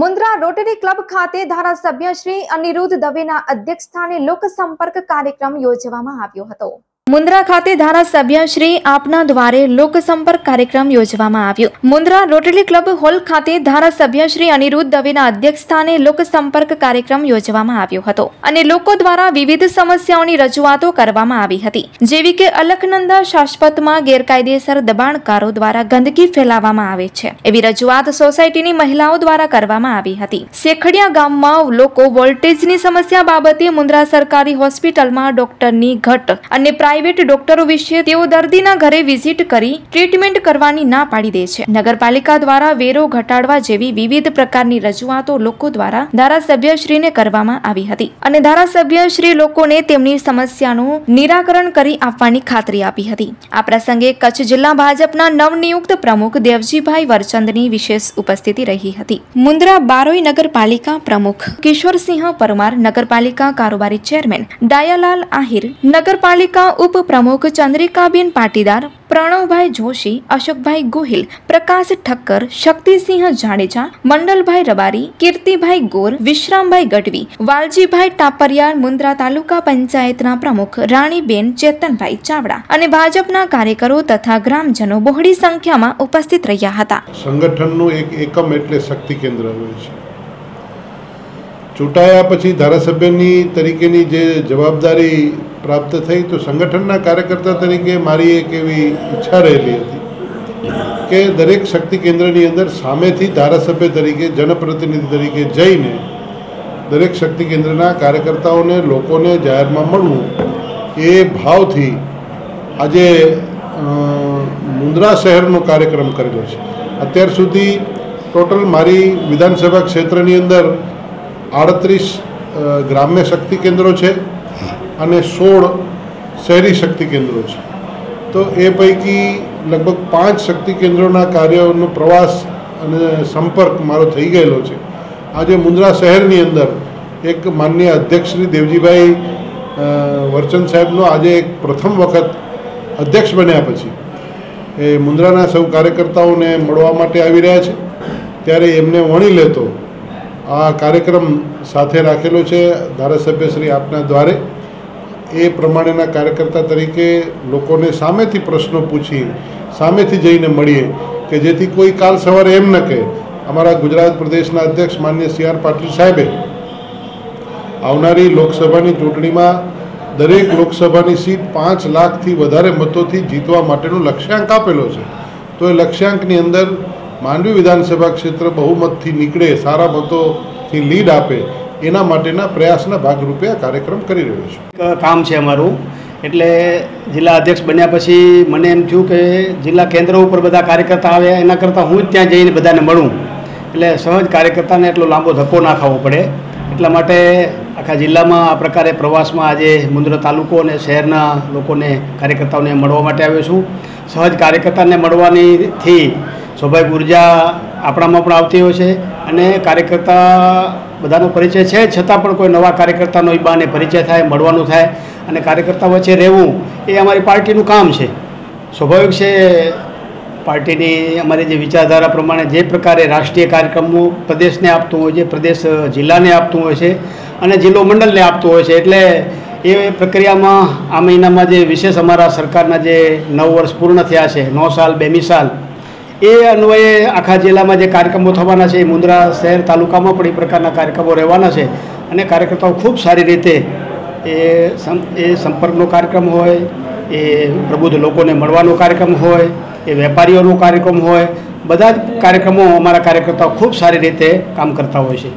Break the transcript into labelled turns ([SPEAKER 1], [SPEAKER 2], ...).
[SPEAKER 1] Mundra rotary club ખાતે ધારાસભ્ય શ્રી અનિરુદ્ધ દવેના અધ્યક્ષસ્થાને લોકસંપર્ક કાર્યક્રમ યોજવામાં આવ્યો હતો. મુન્દ્રા ખાતે ધારાસભ્ય શ્રી આપના દ્વારે લોકસંપર્ક કાર્યક્રમ યોજવામાં આવ્યો. મુન્દ્રા રોટરી ક્લબ હોલ ખાતે ધારાસભ્ય શ્રી અનિરુદ્ધ દવેના અધ્યક્ષસ્થાને લોકસંપર્ક કાર્યક્રમ યોજવામાં આવ્યો હતો અને લોકો દ્વારા વિવિધ સમસ્યાઓની રજૂઆતો કરવામાં આવી હતી. જેવી કે અલખનંદા શાશ્વતમાં ગેરકાયદેસર દબાણકારો દ્વારા ગંદકી ફેલાવવામાં આવે છે. એવી રજૂઆત સોસાયટીની મહિલાઓ દ્વારા કરવામાં આવી હતી. શેખડિયા ગામમાં લોકો વોલ્ટેજની સમસ્યા બાબતે મુન્દ્રા સરકારી હોસ્પિટલમાં ડોક્ટરની ઘટ અને પ્રાઇવેટ ડોક્ટરો વિશે તેઓ દર્દીના ઘરે વિઝિટ કરી ટ્રીટમેન્ટ કરવાની ના પાડી દે છે. નગરપાલિકા દ્વારા વેરો ઘટાડવા જેવી વિવિધ પ્રકારની રજૂઆતો લોકો દ્વારા ધારાસભ્યશ્રીને કરવામાં આવી હતી અને ધારાસભ્યશ્રી લોકોને તેમની સમસ્યાનું નિરાકરણ કરી આપવાની ખાતરી આપી હતી. આ પ્રસંગે કચ્છ જિલ્લા ભાજપના નવનિયુક્ત પ્રમુખ દેવજીભાઈ વરચંદની વિશેષ ઉપસ્થિતિ રહી હતી. મુન્દ્રા બારોઈ નગરપાલિકા પ્રમુખ કિશોરસિંહ પરમાર નગરપાલિકા કારોબારી ચેરમેન, ડાયાલાલ આહિર નગરપાલિકા ઉપપ્રમુખ ચંદ્રિકાબેન પાટીદાર, પ્રણવભાઈ જોશી, અશોકભાઈ ગોહિલ, પ્રકાશ ઠક્કર, શક્તિસિંહ જાડેજા, મંડલભાઈ રબારી, કીર્તિભાઈ ગોર, વિશ્રામભાઈ ગઢવી, વાલજીભાઈ ટાપરિયા મુન્દ્રા તાલુકા પંચાયતના પ્રમુખ રાણીબેન ચેતનભાઈ ચાવડા અને ભાજપના કાર્યકરો તથા ગ્રામજનો બહોળી સંખ્યામાં ઉપસ્થિત રહ્યા હતા.
[SPEAKER 2] સંગઠનનું એક એકમ એટલે શક્તિ કેન્દ્ર હોય છે. ચૂંટાયા પછી ધારાસભ્યની તરીકેની જે જવાબદારી પ્રાપ્ત થઈ તો સંગઠનના કાર્યકર્તા તરીકે મારી એક એવી ઈચ્છા રહેલી હતી કે દરેક શક્તિ કેન્દ્રની અંદર સામેથી ધારાસભ્ય તરીકે, જનપ્રતિનિધિ તરીકે જઈને દરેક શક્તિ કેન્દ્રના કાર્યકર્તાઓને, લોકોને જાહેરમાં મળવું એ ભાવથી આજે મુન્દ્રા શહેરનો કાર્યક્રમ કરેલો છે. અત્યાર સુધી ટોટલ મારી વિધાનસભા ક્ષેત્રની અંદર આડત્રીસ ગ્રામ્ય શક્તિ કેન્દ્રો છે. અને સોળ શહેરી શક્તિ કેન્દ્રો છે. તો એ પૈકી લગભગ પાંચ શક્તિ કેન્દ્રોના કાર્યોનો પ્રવાસ અને સંપર્ક મારો થઈ ગયેલો છે. આજે મુન્દ્રા શહેરની અંદર એક માનનીય અધ્યક્ષ શ્રી દેવજીભાઈ વરચંદ સાહેબનો આજે એક પ્રથમ વખત અધ્યક્ષ બન્યા પછી એ મુન્દ્રાના સૌ કાર્યકર્તાઓને મળવા માટે આવી રહ્યા છે. ત્યારે એમને વણી લેતો આ કાર્યક્રમ સાથે રાખેલો છે ધારાસભ્ય શ્રી આપના દ્વારે. એ પ્રમાણેના કાર્યકર્તા તરીકે લોકોને સામેથી પ્રશ્નો પૂછી, સામેથી જઈને મળીએ કે જેથી કોઈ કાલ સવારે એમ ન કહે. અમારા ગુજરાત પ્રદેશના અધ્યક્ષ માન્ય સી આર પાટીલ સાહેબે આવનારી લોકસભાની ચૂંટણીમાં દરેક લોકસભાની સીટ પાંચ લાખથી વધારે મતોથી જીતવા માટેનો લક્ષ્યાંક આપેલો છે. તો એ લક્ષ્યાંકની અંદર માંડવી વિધાનસભા ક્ષેત્ર બહુમતથી નીકળે, સારા મતોથી લીડ આપે. એના માટેના પ્રયાસના ભાગરૂપે આ કાર્યક્રમ કરી રહ્યો છું.
[SPEAKER 3] કામ છે અમારું. એટલે જિલ્લા અધ્યક્ષ બન્યા પછી મને એમ થયું કે જિલ્લા કેન્દ્ર ઉપર બધા કાર્યકર્તા આવ્યા એના કરતાં હું જ ત્યાં જઈને બધાને મળું. એટલે સહજ કાર્યકર્તાને એટલો લાંબો ધક્કો ના ખાવો પડે. એટલા માટે આખા જિલ્લામાં આ પ્રકારે પ્રવાસમાં આજે મુન્દ્રા તાલુકો અને શહેરના લોકોને, કાર્યકર્તાઓને મળવા માટે આવ્યો છું. સહજ કાર્યકર્તાને મળવાનીથી સ્વાભાવિક ઊર્જા આપણામાં પણ આવતી હોય છે અને કાર્યકર્તા બધાનો પરિચય છે. છતાં પણ કોઈ નવા કાર્યકર્તાનો ઈ બાને પરિચય થાય, મળવાનું થાય અને કાર્યકર્તા વચ્ચે રહેવું એ અમારી પાર્ટીનું કામ છે. સ્વાભાવિક છે, પાર્ટીની અમારી જે વિચારધારા પ્રમાણે જે પ્રકારે રાષ્ટ્રીય કાર્યક્રમો પ્રદેશને આપતું હોય છે, પ્રદેશ જિલ્લાને આપતું હોય છે અને જિલ્લો મંડળને આપતું હોય છે. એટલે એ પ્રક્રિયામાં આ મહિનામાં જે વિશેષ અમારા સરકારના જે નવ વર્ષ પૂર્ણ થયા છે, નવ સાલ, બેમી સાલ એ અન્વયે આખા જિલ્લામાં જે કાર્યક્રમો થવાના છે, એ મુન્દ્રા શહેર તાલુકામાં પણ એ પ્રકારના કાર્યક્રમો રહેવાના છે. અને કાર્યકર્તાઓ ખૂબ સારી રીતે એ એ સંપર્કનો કાર્યક્રમ હોય, એ પ્રબુદ્ધ લોકોને મળવાનો કાર્યક્રમ હોય, એ વેપારીઓનો કાર્યક્રમ હોય, બધા જ કાર્યક્રમો અમારા કાર્યકર્તાઓ ખૂબ સારી રીતે કામ કરતા હોય છે.